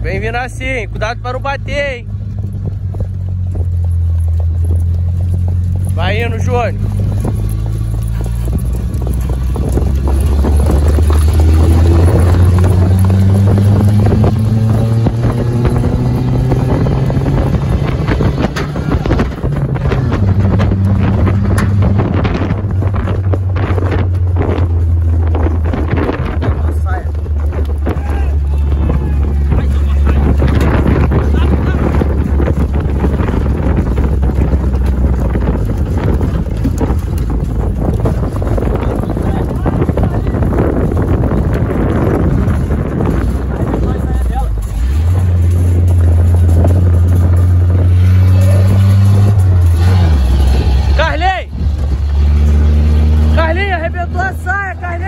Vem vindo assim, cuidado para não bater, hein? Vai indo, Júnior. Boa sorte, Carneiro.